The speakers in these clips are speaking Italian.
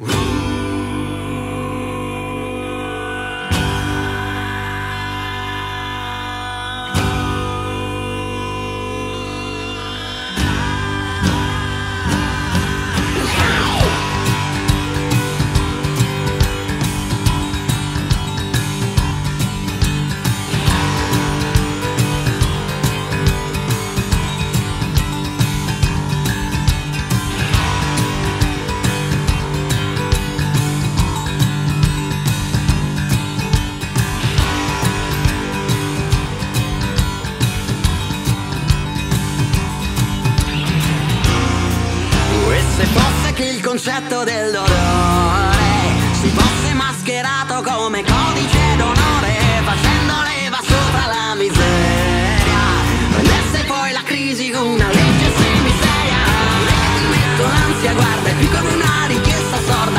Rule. fosse che il concetto del dolore. Si fosse mascherato come codice d'onore facendo leva sopra la miseria. Rendesse poi la crisi una legge semiseria. Le che ti mettono ansia guarda è più come una richiesta sorda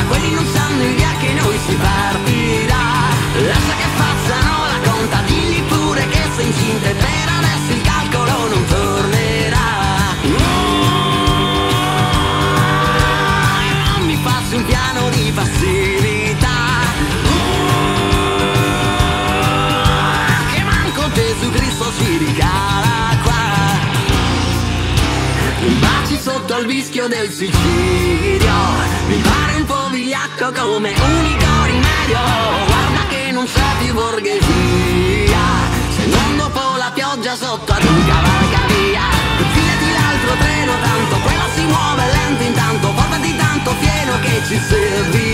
piano di passività Che manco Gesù Cristo si ricala qua. Baci sotto al vischio del suicidio Mi pare un po' vigliacco come unico rimedio Guarda che non c'è più borghesia Se non dopo la pioggia sotto ad un will be